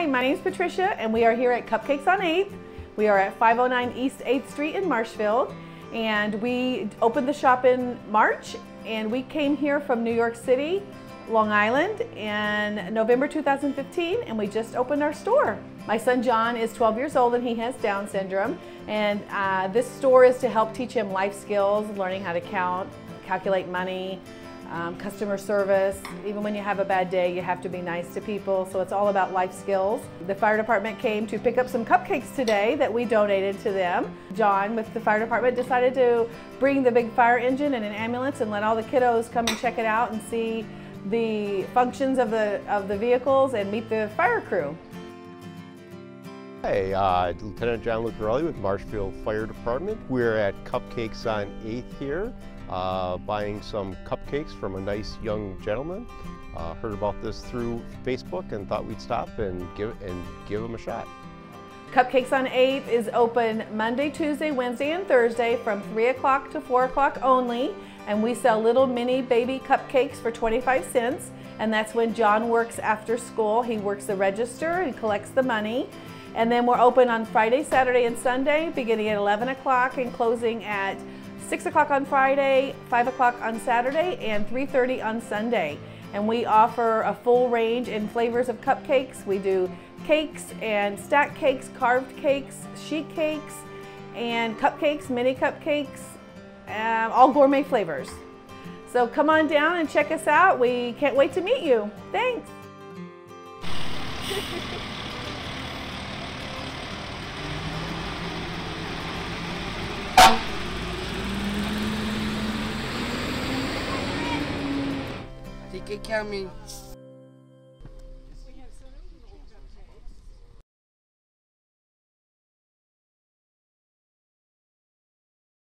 Hi, my name is Patricia and we are here at Cupcakes on 8th. We are at 509 East 8th Street in Marshfield and we opened the shop in March and we came here from New York City, Long Island in November 2015 and we just opened our store. My son John is 12 years old and he has Down syndrome and uh, this store is to help teach him life skills, learning how to count, calculate money, um, customer service. Even when you have a bad day, you have to be nice to people. So it's all about life skills. The fire department came to pick up some cupcakes today that we donated to them. John with the fire department decided to bring the big fire engine and an ambulance and let all the kiddos come and check it out and see the functions of the, of the vehicles and meet the fire crew. Hey, uh, Lieutenant John Lucarelli with Marshfield Fire Department. We're at Cupcakes on 8th here, uh, buying some cupcakes from a nice young gentleman. Uh, heard about this through Facebook and thought we'd stop and give, and give him a shot. Cupcakes on 8th is open Monday, Tuesday, Wednesday, and Thursday from 3 o'clock to 4 o'clock only. And we sell little mini baby cupcakes for 25 cents. And that's when John works after school. He works the register and collects the money. And then we're open on Friday, Saturday, and Sunday, beginning at 11 o'clock and closing at 6 o'clock on Friday, 5 o'clock on Saturday, and 3.30 on Sunday. And we offer a full range and flavors of cupcakes. We do cakes and stack cakes, carved cakes, sheet cakes, and cupcakes, mini cupcakes, um, all gourmet flavors. So come on down and check us out. We can't wait to meet you. Thanks. He can count me